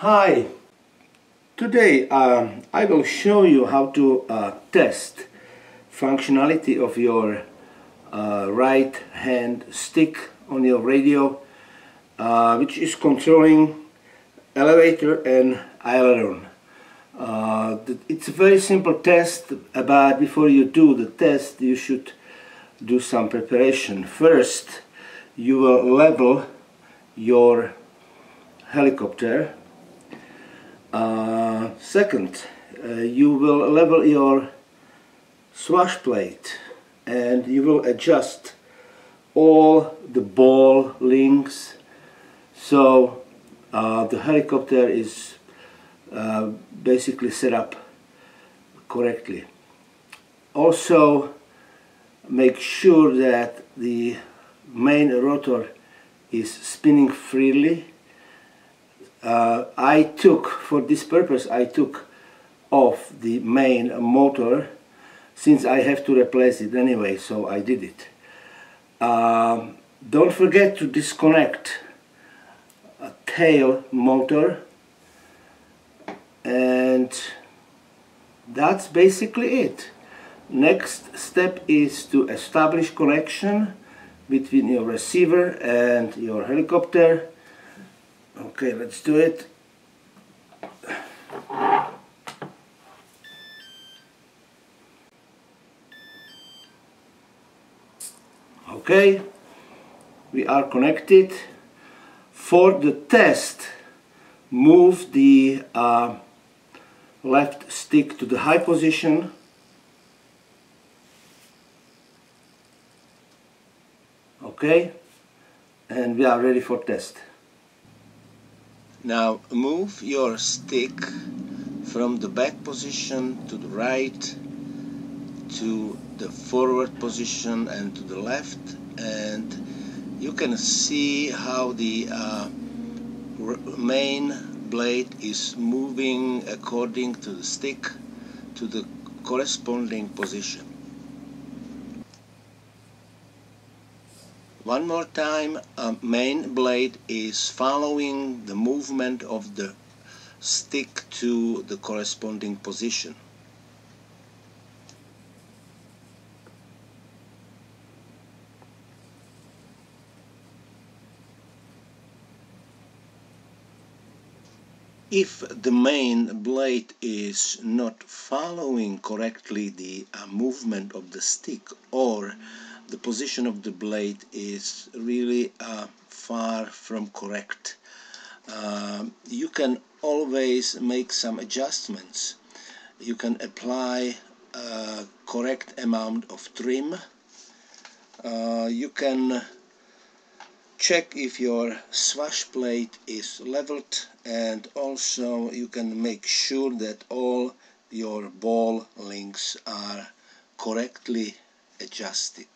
Hi, today um, I will show you how to uh, test functionality of your uh, right hand stick on your radio uh, which is controlling elevator and aileron. Uh, it's a very simple test but before you do the test you should do some preparation. First you will level your helicopter uh, second, uh, you will level your swash plate and you will adjust all the ball links so uh, the helicopter is uh, basically set up correctly. Also make sure that the main rotor is spinning freely uh, I took for this purpose I took off the main motor since I have to replace it anyway so I did it. Um, don't forget to disconnect a tail motor and that's basically it. Next step is to establish connection between your receiver and your helicopter Okay, let's do it. Okay, we are connected. For the test, move the uh, left stick to the high position. Okay, and we are ready for test. Now move your stick from the back position to the right to the forward position and to the left and you can see how the uh, main blade is moving according to the stick to the corresponding position. One more time, a main blade is following the movement of the stick to the corresponding position. If the main blade is not following correctly the uh, movement of the stick or the position of the blade is really uh, far from correct. Uh, you can always make some adjustments. You can apply a correct amount of trim. Uh, you can check if your swash plate is leveled and also you can make sure that all your ball links are correctly adjusted.